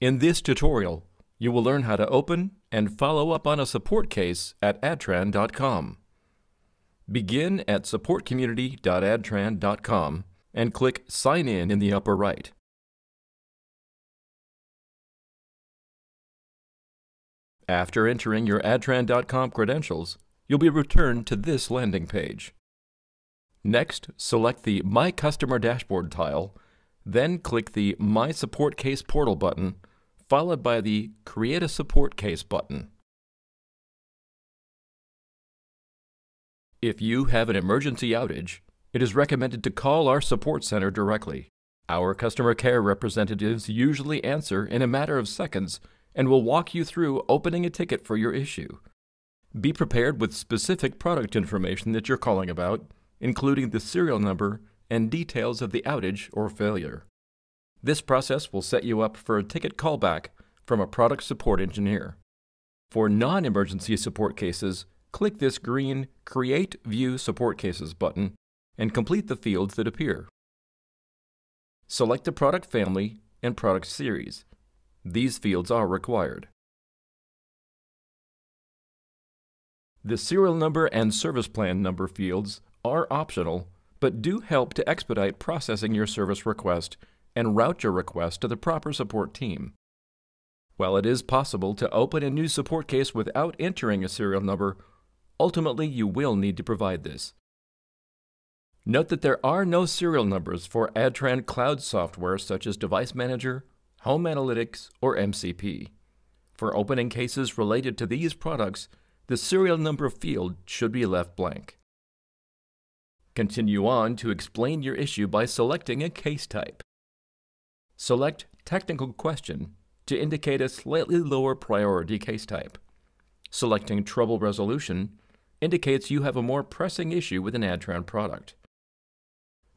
In this tutorial, you will learn how to open and follow up on a support case at adtran.com. Begin at supportcommunity.adtran.com and click Sign In in the upper right. After entering your adtran.com credentials, you'll be returned to this landing page. Next, select the My Customer Dashboard tile, then click the My Support Case Portal button, followed by the Create a Support Case button. If you have an emergency outage, it is recommended to call our support center directly. Our customer care representatives usually answer in a matter of seconds and will walk you through opening a ticket for your issue. Be prepared with specific product information that you're calling about, including the serial number and details of the outage or failure. This process will set you up for a ticket callback from a product support engineer. For non emergency support cases, click this green Create View Support Cases button and complete the fields that appear. Select the product family and product series. These fields are required. The serial number and service plan number fields are optional, but do help to expedite processing your service request and route your request to the proper support team. While it is possible to open a new support case without entering a serial number, ultimately you will need to provide this. Note that there are no serial numbers for Adtran cloud software such as Device Manager, Home Analytics, or MCP. For opening cases related to these products, the serial number field should be left blank. Continue on to explain your issue by selecting a case type. Select Technical Question to indicate a slightly lower priority case type. Selecting Trouble Resolution indicates you have a more pressing issue with an Adtran product.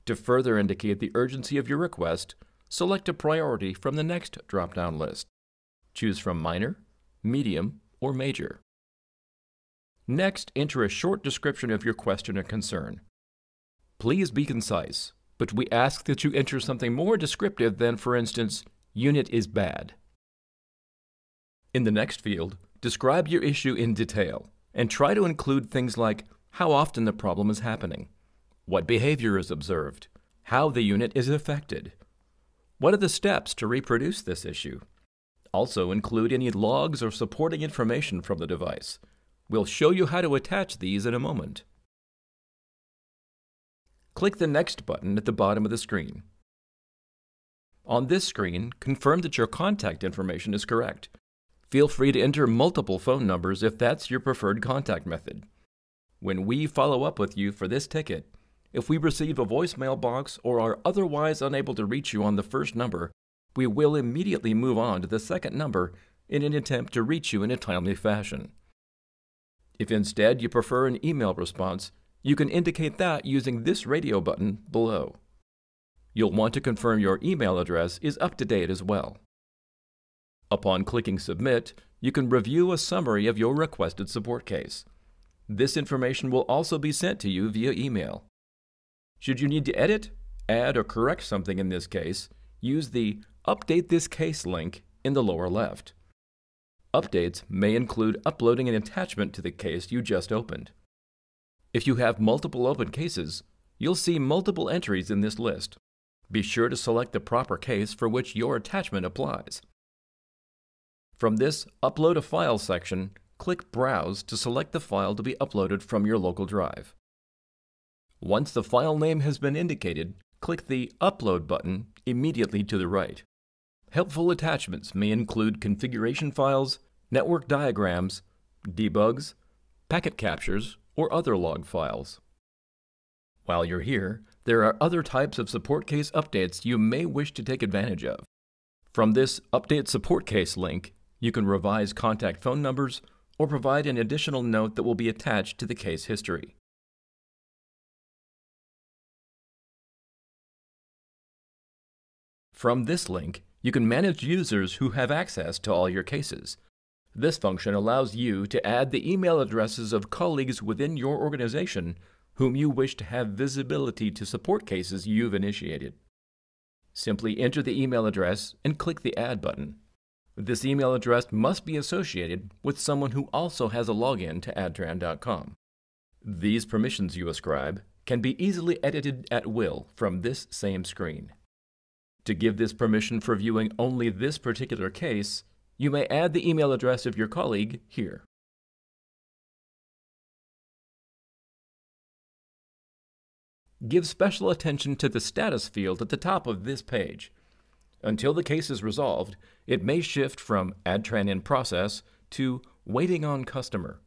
To further indicate the urgency of your request, select a priority from the next drop-down list. Choose from minor, medium, or major. Next, enter a short description of your question or concern. Please be concise, but we ask that you enter something more descriptive than, for instance, unit is bad. In the next field, describe your issue in detail and try to include things like how often the problem is happening, what behavior is observed, how the unit is affected, what are the steps to reproduce this issue. Also include any logs or supporting information from the device. We'll show you how to attach these in a moment. Click the Next button at the bottom of the screen. On this screen, confirm that your contact information is correct. Feel free to enter multiple phone numbers if that's your preferred contact method. When we follow up with you for this ticket, if we receive a voicemail box or are otherwise unable to reach you on the first number, we will immediately move on to the second number in an attempt to reach you in a timely fashion. If instead you prefer an email response, you can indicate that using this radio button below. You'll want to confirm your email address is up to date as well. Upon clicking Submit, you can review a summary of your requested support case. This information will also be sent to you via email. Should you need to edit, add, or correct something in this case, use the Update this case link in the lower left. Updates may include uploading an attachment to the case you just opened. If you have multiple open cases, you'll see multiple entries in this list. Be sure to select the proper case for which your attachment applies. From this Upload a File section, click Browse to select the file to be uploaded from your local drive. Once the file name has been indicated, click the Upload button immediately to the right. Helpful attachments may include configuration files, network diagrams, debugs, packet captures, or other log files. While you're here, there are other types of support case updates you may wish to take advantage of. From this Update Support Case link, you can revise contact phone numbers or provide an additional note that will be attached to the case history. From this link, you can manage users who have access to all your cases. This function allows you to add the email addresses of colleagues within your organization whom you wish to have visibility to support cases you've initiated. Simply enter the email address and click the Add button. This email address must be associated with someone who also has a login to adtran.com. These permissions you ascribe can be easily edited at will from this same screen. To give this permission for viewing only this particular case, you may add the email address of your colleague here. Give special attention to the status field at the top of this page. Until the case is resolved, it may shift from AdTran in process to waiting on customer.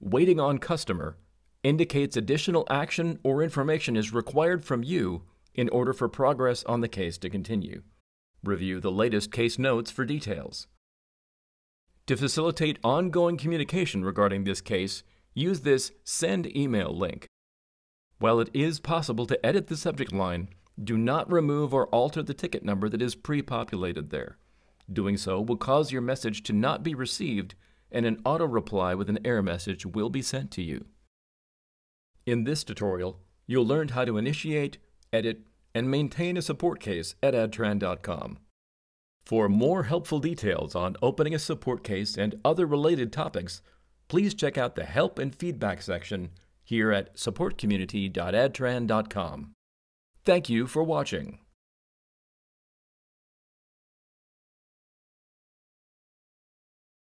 Waiting on customer indicates additional action or information is required from you in order for progress on the case to continue. Review the latest case notes for details. To facilitate ongoing communication regarding this case, use this Send Email link. While it is possible to edit the subject line, do not remove or alter the ticket number that is pre-populated there. Doing so will cause your message to not be received and an auto reply with an error message will be sent to you. In this tutorial, you'll learn how to initiate, edit, and maintain a support case at adtran.com. For more helpful details on opening a support case and other related topics, please check out the Help and Feedback section here at supportcommunity.adtran.com. Thank you for watching.